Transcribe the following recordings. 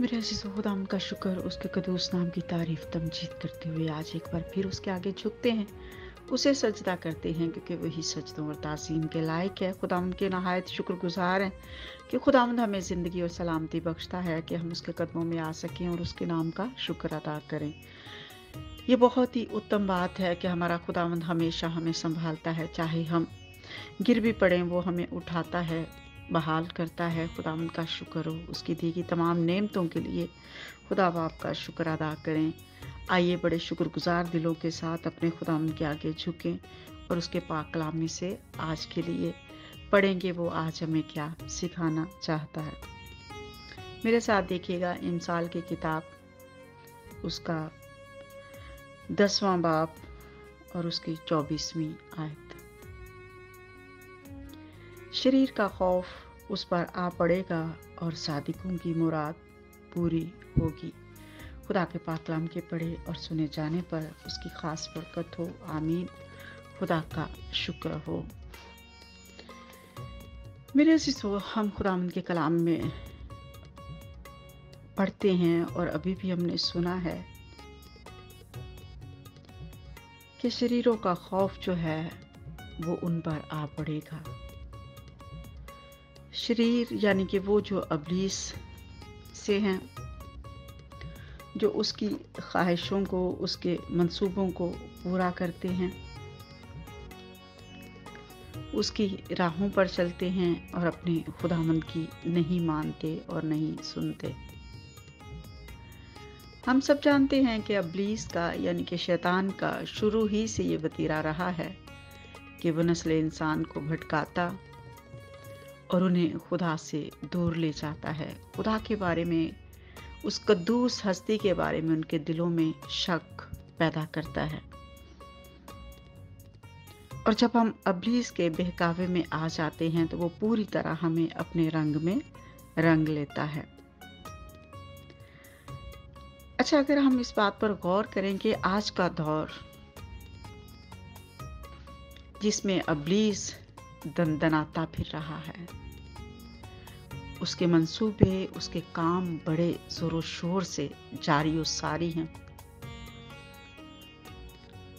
मेरे अज़ीज़ खुदाम का शुक्र उसके कदूस नाम की तारीफ़ तमजीद करते हुए आज एक बार फिर उसके आगे झुकते हैं। उसे सजदा करते हैं क्योंकि वही सजदों और तासीम के लायक है। खुदा उनके नहायत शुक्रगुजार हैं कि खुदावंद हमें ज़िंदगी और सलामती बख्शता है कि हम उसके कदमों में आ सकें और उसके नाम का शुक्र अदा करें। ये बहुत ही उत्तम बात है कि हमारा खुदावंद हमेशा हमें संभालता है, चाहे हम गिर भी पड़ें, वो हमें उठाता है। बहाल करता है। खुदा का शुक्र हो। उसकी दी गई तमाम नेमतों के लिए खुदा बाप का शुक्र अदा करें। आइए बड़े शुक्रगुजार दिलों के साथ अपने खुदा के आगे झुकें और उसके पाक कलामी से आज के लिए पढ़ेंगे वो आज हमें क्या सिखाना चाहता है। मेरे साथ देखिएगा इमसाल की किताब। उसका दसवां बाप और उसकी चौबीसवीं आयत। शरीर का खौफ उस पर आ पड़ेगा और सादिकों की मुराद पूरी होगी। खुदा के पाकलाम के पढ़े और सुने जाने पर उसकी खास बरकत हो। आमीन। खुदा का शुक्र हो। मेरे शिशु हम खुदा के कलाम में पढ़ते हैं और अभी भी हमने सुना है कि शरीरों का खौफ जो है, वो उन पर आ पड़ेगा। शरीर, यानी कि वो जो अबलीस से हैं, जो उसकी ख्वाहिशों को, उसके मंसूबों को पूरा करते हैं, उसकी राहों पर चलते हैं और अपने खुदामंद की नहीं मानते और नहीं सुनते। हम सब जानते हैं कि अबलीस का, यानी कि शैतान का शुरू ही से ये बतीरा रहा है कि वह नस्ल इंसान को भटकाता और उन्हें खुदा से दूर ले जाता है। खुदा के बारे में, उस कद्दूस हस्ती के बारे में उनके दिलों में शक पैदा करता है। और जब हम अबलीस के बहकावे में आ जाते हैं तो वो पूरी तरह हमें अपने रंग में रंग लेता है। अच्छा अगर हम इस बात पर गौर करें कि आज का दौर, जिसमें अबलीस दनदनाता फिर रहा है। उसके मंसूबे, उसके काम बड़े जोरों शोर से जारी और सारी हैं।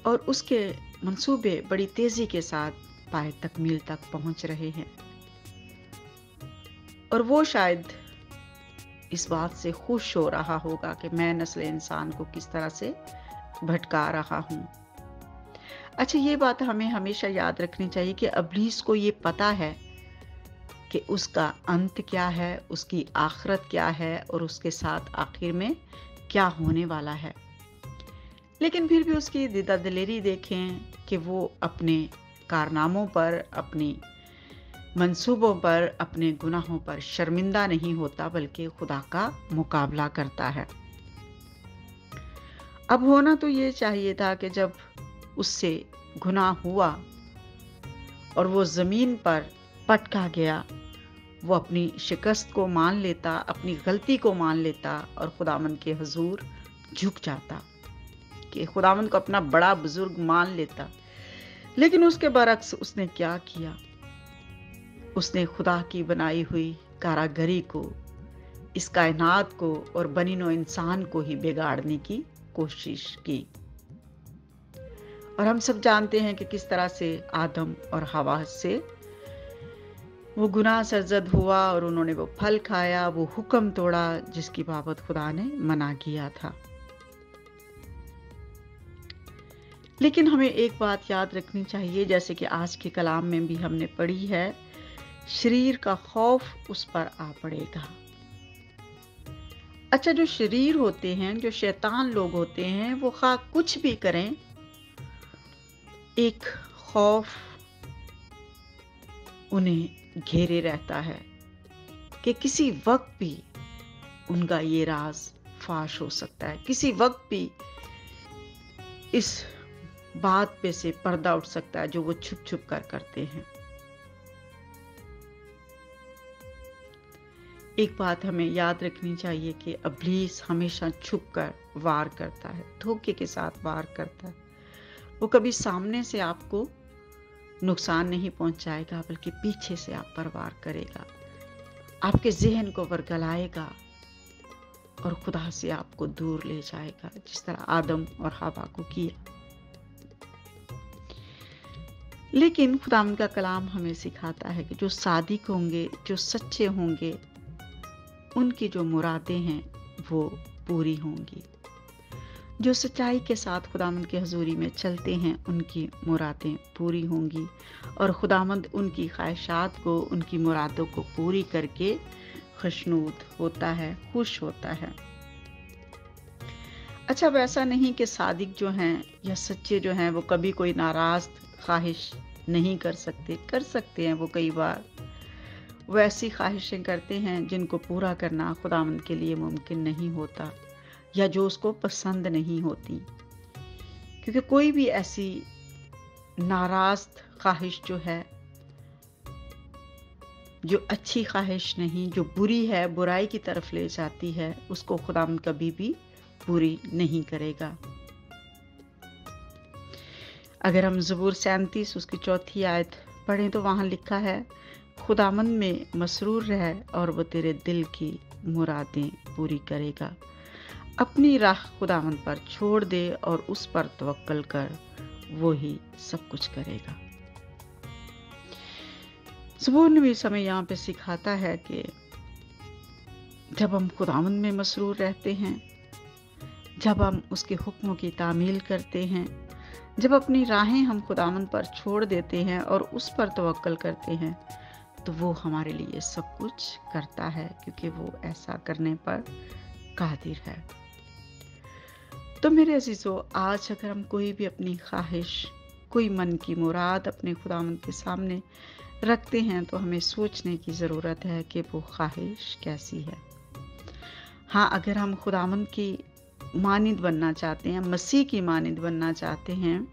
और उसके मंसूबे बड़ी तेज़ी के साथ पाए तकमील तक पहुँच रहे हैं। और वो शायद इस बात से खुश हो रहा होगा कि मैं नस्ल इंसान को किस तरह से भटका रहा हूँ। अच्छा ये बात हमें हमेशा याद रखनी चाहिए कि अबलीस को ये पता है कि उसका अंत क्या है, उसकी आखरत क्या है और उसके साथ आखिर में क्या होने वाला है। लेकिन फिर भी उसकी दिदा दिलेरी देखें कि वो अपने कारनामों पर, अपनी मंसूबों पर, अपने गुनाहों पर शर्मिंदा नहीं होता, बल्कि खुदा का मुकाबला करता है। अब होना तो ये चाहिए था कि जब उससे गुनाह हुआ और वो ज़मीन पर पटका गया। वो अपनी शिकस्त को मान लेता, अपनी गलती को मान लेता और खुदामंद के हजूर झुक जाता कि खुदामंद को अपना बड़ा बुज़ुर्ग मान लेता। लेकिन उसके बरक्स उसने क्या किया? उसने खुदा की बनाई हुई कारागरी को, इस कायनात को और बनिनो इंसान को ही बिगाड़ने की कोशिश की। और हम सब जानते हैं कि किस तरह से आदम और हवा से वो गुनाह सरजद हुआ और उन्होंने वो फल खाया, वो हुक्म तोड़ा जिसकी बाबत खुदा ने मना किया था। लेकिन हमें एक बात याद रखनी चाहिए, जैसे कि आज के कलाम में भी हमने पढ़ी है, शरीर का खौफ उस पर आ पड़ेगा। अच्छा जो शरीर होते हैं, जो शैतान लोग होते हैं, वो खा कुछ भी करें एक खौफ उन्हें घेरे रहता है कि किसी वक्त भी उनका ये राज फाश हो सकता है। किसी वक्त भी इस बात पे से पर्दा उठ सकता है जो वो छुप छुप कर करते हैं। एक बात हमें याद रखनी चाहिए कि अबलीस हमेशा छुप कर वार करता है, धोखे के साथ वार करता है। वो कभी सामने से आपको नुकसान नहीं पहुंचाएगा, बल्कि पीछे से आप पर वार करेगा। आपके जहन को वर्गलाएगा और खुदा से आपको दूर ले जाएगा, जिस तरह आदम और हवा को किया। लेकिन खुदा का कलाम हमें सिखाता है कि जो सादिक होंगे, जो सच्चे होंगे, उनकी जो मुरादें हैं, वो पूरी होंगी। जो सच्चाई के साथ खुदामंद की हजूरी में चलते हैं, उनकी मुरादें पूरी होंगी और खुदामंद उनकी ख्वाहिशात को, उनकी मुरादों को पूरी करके खुशनूद होता है, खुश होता है। अच्छा वैसा नहीं कि सादिक जो हैं या सच्चे जो हैं, वो कभी कोई नाराज़, ख्वाहिश नहीं कर सकते कर सकते हैं वो कई बार। वो ऐसी ख्वाहिशें करते हैं जिनको पूरा करना खुदावंद के लिए मुमकिन नहीं होता। या जो उसको पसंद नहीं होती। क्योंकि कोई भी ऐसी नाराज़ ख्वाहिश जो है, जो अच्छी ख्वाहिश नहीं, जो बुरी है, बुराई की तरफ़ ले जाती है, उसको खुदाम कभी भी पूरी नहीं करेगा। अगर हम ज़बूर सैंतीस, उसकी चौथी आयत पढ़ें तो वहाँ लिखा है, खुदामंद में मसरूर रह और वो तेरे दिल की मुरादें पूरी करेगा। अपनी राह खुदामंद पर छोड़ दे और उस पर तवक्ल कर, वो ही सब कुछ करेगा। सुबह भी समय यहाँ पे सिखाता है कि जब हम खुदामंद में मसरूर रहते हैं, जब हम उसके हुक्मों की तामील करते हैं, जब अपनी राहें हम खुदावन पर छोड़ देते हैं और उस पर तवक्ल करते हैं तो वो हमारे लिए सब कुछ करता है क्योंकि वो ऐसा करने पर कादिर है। तो मेरे अजीज़ों, आज अगर हम कोई भी अपनी ख्वाहिश, कोई मन की मुराद अपने खुदावन के सामने रखते हैं तो हमें सोचने की ज़रूरत है कि वो ख्वाहिश कैसी है। हाँ अगर हम खुदावन की मानद बनना चाहते हैं, मसीह की मानद बनना चाहते हैं,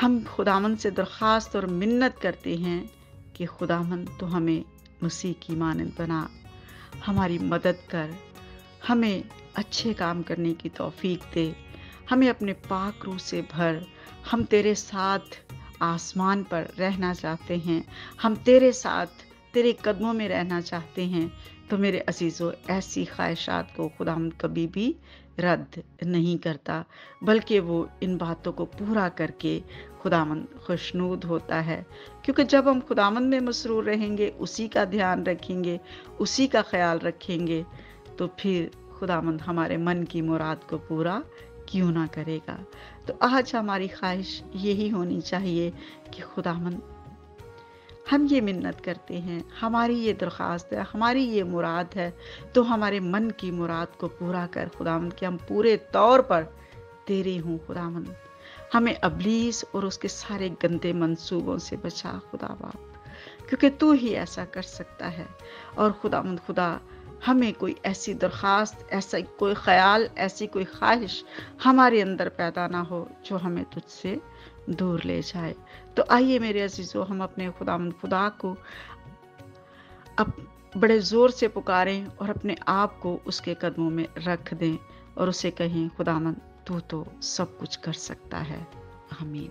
हम खुदामन से दरख्वास्त और मिन्नत करते हैं कि खुदामन तो हमें मसीह की मानद बना, हमारी मदद कर हमें अच्छे काम करने की तौफीक दे। हमें अपने पाक रूह से भर। हम तेरे साथ आसमान पर रहना चाहते हैं। हम तेरे साथ, तेरे कदमों में रहना चाहते हैं। तो मेरे अजीज़ों, ऐसी ख्वाहिशात को खुदाम कभी भी रद्द नहीं करता। बल्कि वो इन बातों को पूरा करके खुदामंद खुशनूद होता है। क्योंकि जब हम खुदामंद में मसरूर रहेंगे, उसी का ध्यान रखेंगे, उसी का ख्याल रखेंगे तो फिर खुदामंद हमारे मन की मुराद को पूरा क्यों ना करेगा? तो आज हमारी ख्वाहिश यही होनी चाहिए कि खुदामंद हम ये मिन्नत करते हैं, हमारी ये दरख्वास्त है, हमारी ये मुराद है तो हमारे मन की मुराद को पूरा कर खुदावंद, कि हम पूरे तौर पर तेरे हूँ खुदावंद। हमें अबलीस और उसके सारे गंदे मंसूबों से बचा खुदा बाप, क्योंकि तू ही ऐसा कर सकता है। और खुदावंद, खुदा हमें कोई ऐसी दरख्वास्त ऐसा कोई ख्याल, ऐसी कोई ख्वाहिश हमारे अंदर पैदा ना हो जो हमें तुझसे दूर ले जाए। तो आइए मेरे अजीज़ों, हम अपने खुदा खुदा को अब बड़े ज़ोर से पुकारें और अपने आप को उसके कदमों में रख दें और उसे कहें खुदामंद तू तो सब कुछ कर सकता है। आमीन।